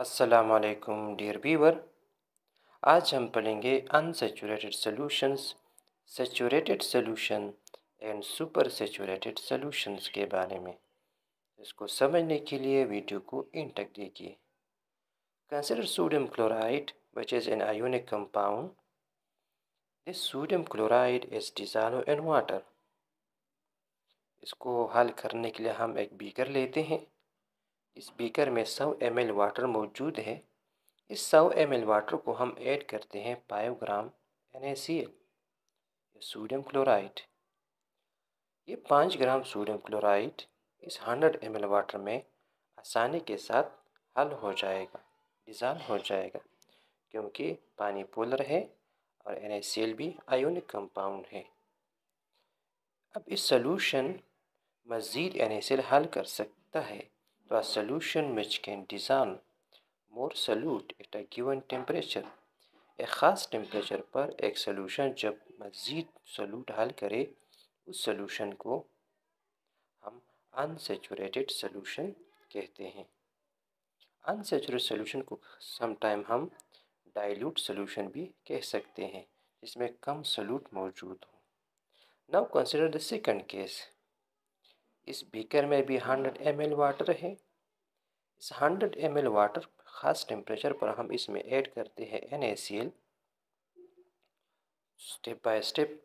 असलकुम dear Weaver आज हम पढ़ेंगे unsaturated solutions saturated solution and super saturated solutions के बारे में। इसको समझने के लिए वीडियो को इन तक देखिए। Consider sodium chloride which is an ionic compound this sodium chloride is dissolve in water इसको हल करने के लिए हम एक बीकर लेते हैं। इस बीकर में 100 एम वाटर मौजूद है। इस 100 एम वाटर को हम ऐड करते हैं five gram an sodium chloride. ये पाँच ग्राम सोडियम क्लोराइड इस 100 एम वाटर में आसानी के साथ हल हो जाएगा, डिज़ाल्व हो जाएगा, क्योंकि पानी पोलर है और एन भी आयोनिक कंपाउंड है। अब इस सॉल्यूशन मज़ीद एन हल कर सकता है। A solution which can dissolve more solute at a given temperature. एक ख़ास टेम्परेचर पर एक सोल्यूशन जब मज़ीद सोलूट हल करे, उस सोल्यूशन को हम अनसेचुरेटेड सोल्यूशन कहते हैं। अनसेचुरेटेड सोल्यूशन को समटाइम हम डाइल्यूट सोल्यूशन भी कह सकते हैं, जिसमें कम सोलूट मौजूद हो। Now consider the second case इस बीकर में भी 100 एम वाटर है। इस 100 एम वाटर ख़ास टेम्परेचर पर हम इसमें ऐड करते हैं एन स्टेप बाय स्टेप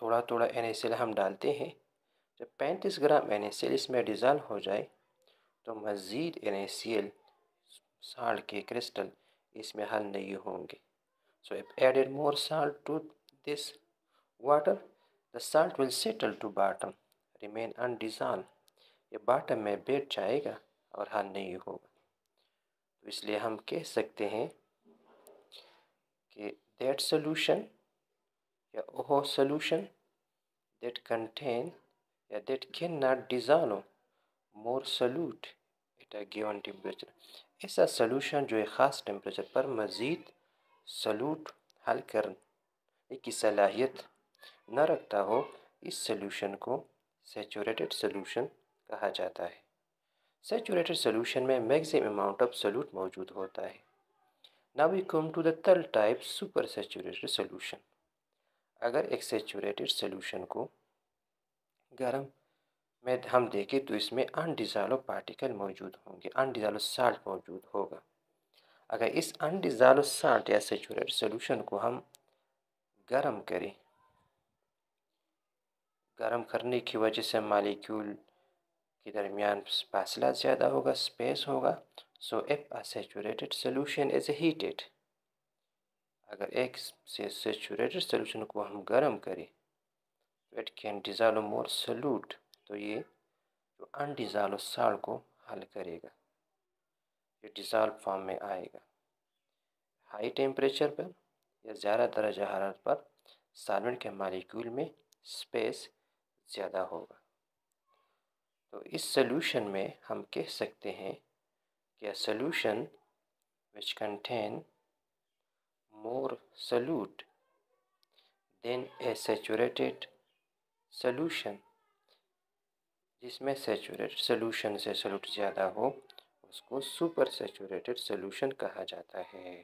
थोड़ा थोड़ा एन हम डालते हैं। जब 35 ग्राम एन इसमें डिज़ाल्व हो जाए तो मज़ीद एन साल्ट के क्रिस्टल इसमें हल नहीं होंगे। So if added more to this water the salt will settle to bottom remain undissolved ये बॉटम में बैठ जाएगा और हल नहीं होगा। तो इसलिए हम कह सकते हैं कि दैट सोल्यूशन या ओह सोल्यूशन दैट कंटेन या that can not dissolve more solute at a given temperature ऐसा सोल्यूशन जो एक ख़ास टेम्परेचर पर मज़ीद सलूट हल करने की सलाहियत न रखता हो, इस सोल्यूशन को सेचूरेटेड सोल्यूशन कहा जाता है। सेचूरेटेड सोल्यूशन में मैक्सिमम अमाउंट ऑफ़ सोल्यूट मौजूद होता है। Now we come to the third type, super saturated solution. अगर एक सेचूरेटेड सोल्यूशन को गर्म में हम देखें तो इसमें अनडिज़ाल्व पार्टिकल मौजूद होंगे, अनडिज़ाल्व साल्ट मौजूद होगा। अगर इस अनडिज़ाल्व साल्ट या सेचूरेटेड सोल्यूशन को हम गर्म करें गर्म करने की वजह से मालिक्यूल के दरमियान फासला ज़्यादा होगा स्पेस होगा। So if a saturated solution is heated अगर एक से सेचूरेटेड सोल्यूशन को हम गर्म करें तो it can dissolve more solute तो ये जो अनडिज़ाल्व साल को हल करेगा, ये डिज़ाल्व फॉर्म में आएगा। हाई टेम्परेचर पर या ज़्यादा दर्जा हरारत पर सालवेंट के मालिक्यूल में स्पेस ज़्यादा होगा। तो इस सॉल्यूशन में हम कह सकते हैं कि solution which contain more solute than a saturated solution जिसमें सेचूरेट सॉल्यूशन से सल्यूट ज़्यादा हो, उसको सुपर सेचूरेटेड सॉल्यूशन कहा जाता है।